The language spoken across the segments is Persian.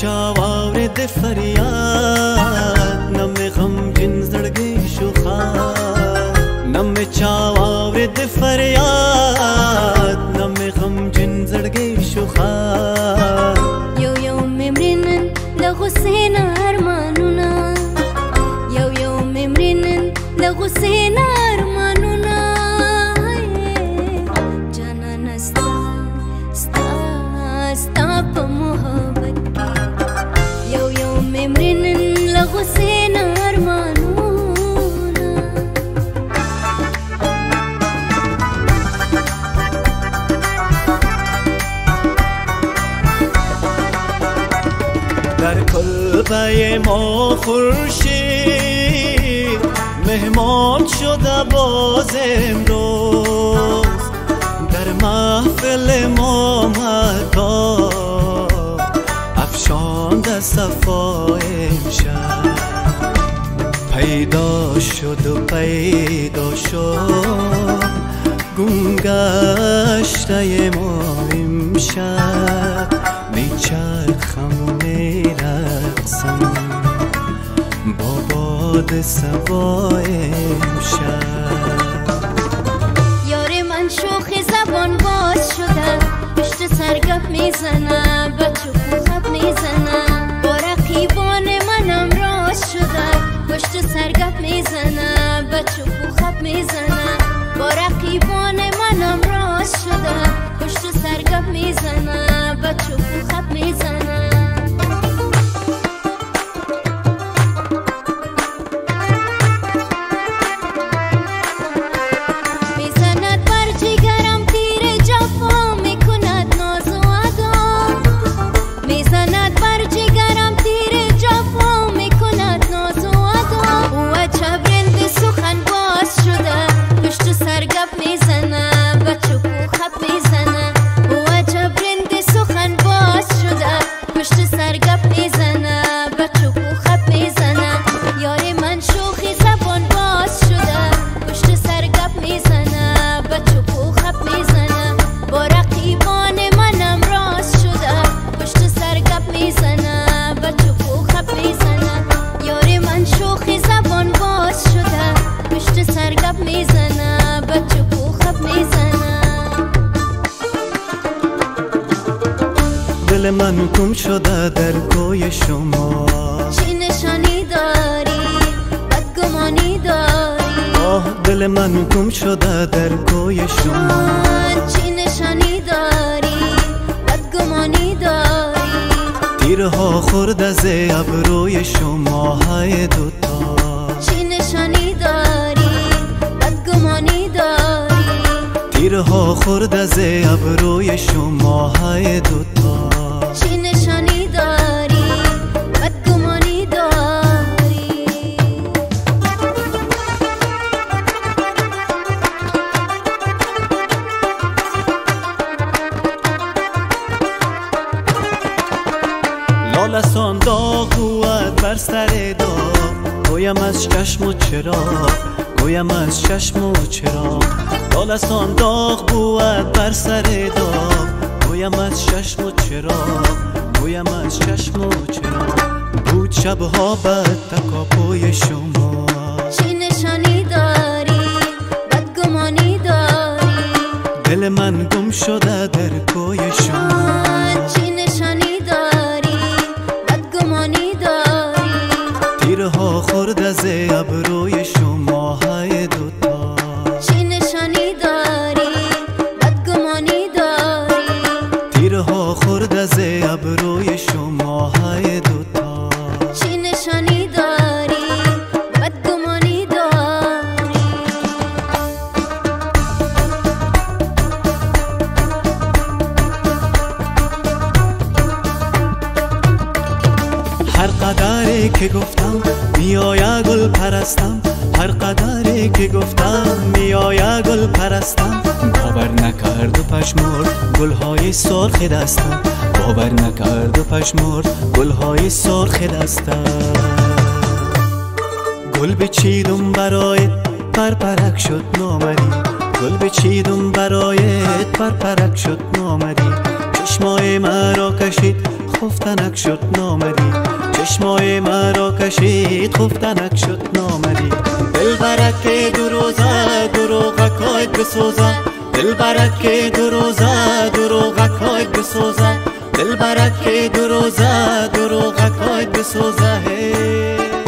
चावावरे दे फरी در کلبه ما خورشید مهمان شده باز امروز در محفل ما مکا افشاند صفا امشب. پیدا شد و پیدا شد گمگشته ما امشب. میچرخم باد سبا امشب. یار من شوخ زبان باز شده پشت سرگپ می‌زنه من گم شده در کوی شما. چی نشانی داری؟ بدگمانی داری؟ آه دل من گم شده در کوی شما. چی نشانی داری؟ بدگمانی داری؟ تیرها خورد از ابروی شما. های دوتا. چی نشانی داری؟ بدگمانی داری؟ تیرها خورد از ابروی شما. های دوتا. گویم از چشم و چراغ گویم از چشم و چراغ لالسان داغ بود بر سر داغ گویم از چشم و چراغ گویم از چشم و چراغ بود شبها بد تکاپوی شما. چی نشانی داری بدگمانی داری؟ دل من گم شده در کوی شما. از ابروی شما های دوتا. چی نشانی داری؟ بدگمانی داری؟ تیرها خورد از ابروی شما های دوتا. چی نشانی داری؟ بدگمانی داری؟ هر قدری که گفتم میایا گل پرستم هر قدری که گفتم میایا گل پرستم باور نکرد و پشمرد گلهای سرخ دستم. باور نکرد و پشمرد گلهای سرخ دستم. گل بچیدم برایت پرپرک شد نامدی گل بچیدم برایت پرپرک شد نامدی چشمای مرا کشید خفتنک شد نامدی چشمای مرا کشید خفتنک شد نامدی دل برک دو روزه دروغکای بسوزه دل برک دو روزه دروغکای بسوزه دل برک بسوزه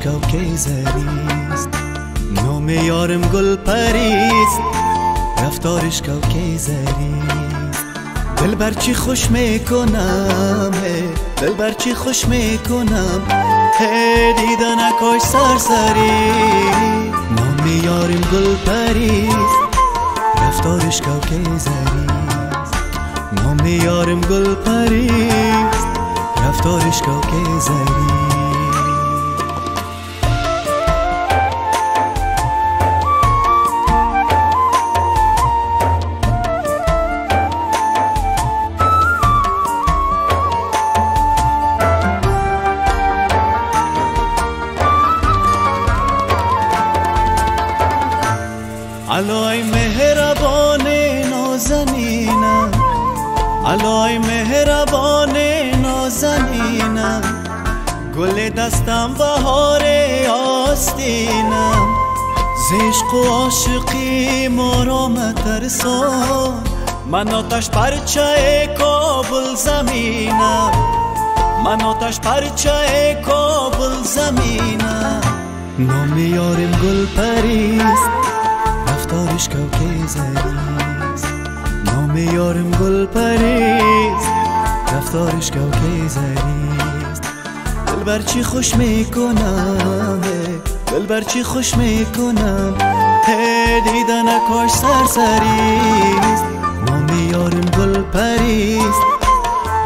کیزریست نام یارم گل پریست رفتارش کوکیزریست دل برچی خوش می‌کنم؟ دل برچی خوش می‌کنم؟ هی دیدن اکاش سرسری. نام یارم گل پریست رفتارش کوکیزریست نام یارم گل پریست رفتارش کوکیزریست علای مهربان نازنینم. علای مهربان نازنینم. گل دستم بهار آستینم. زشق و عاشقی ما را مترسان من آتش پرچه کابل زمینم. من آتش پرچه کابل زمینم. نام یارم گل پریست رفتارش کوکیزریست نام یارم گل پریست رفتارش کوکیزریست دل بر خوش می‌کنم؟ دل بر خوش می‌کنم؟ هی دیدن کاش سرسریست. نام یارم گل پریست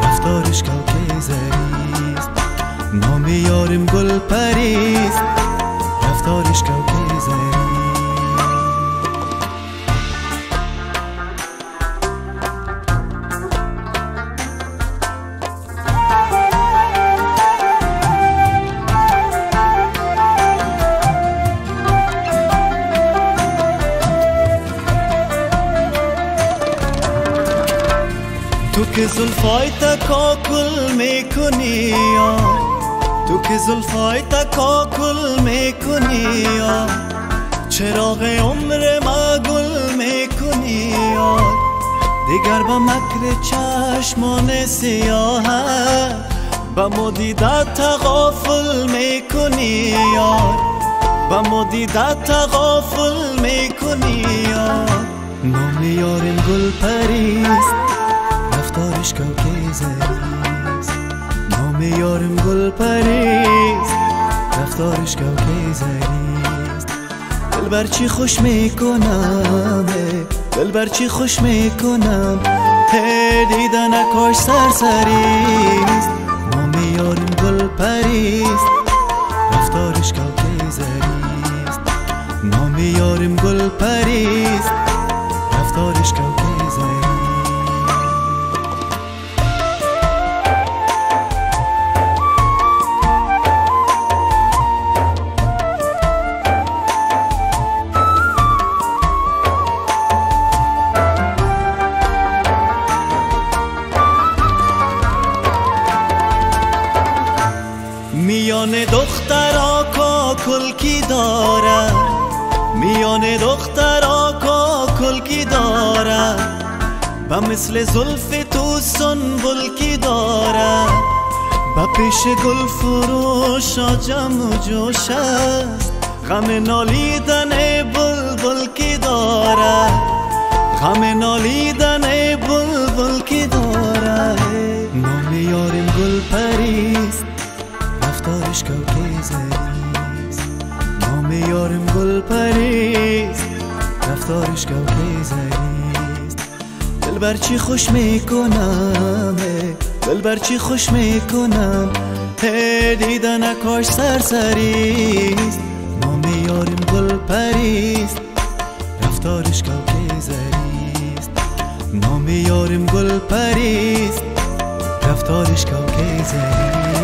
رفتارش کوکیزریست نام یارم گل پریست رفتارش کوکیزریست زلفای تکاکل می‌کنی تو که زلفای تکاکل می‌کنی چراغ عمر ما گل می‌کنی دیگر با مکر چشمان سیاه با مدیدت تغافل می‌کنی با مدیدت تغافل می‌کنی نام یارم گل پریست رفتارش کوکیزریست نام یارم گل پریست رفتارش کوکیزریست دل بر چی خوش می‌کنم؟ دل چی خوش می‌کنم؟ هی دیدن اکاش سرسریست نام یارم گل پریست رفتارش کوکیزریست نام یارم گل پریست رفتارش کوکیزریست کاکل کی داره میان دخترا کاکل کی داره و مثل زلف تو سنبل کی داره و پیش گل فروش جم و جوش است. غم نالیدن بلبل کی داره غم نالیدن رفتارش زریست دل چی خوش می‌کنم؟ دل چی خوش می‌کنم؟ دیدن اکاش سرسریست ما میاریم گل پریست رفتارش زریست ما میاریم گل پریست رفتارش زریست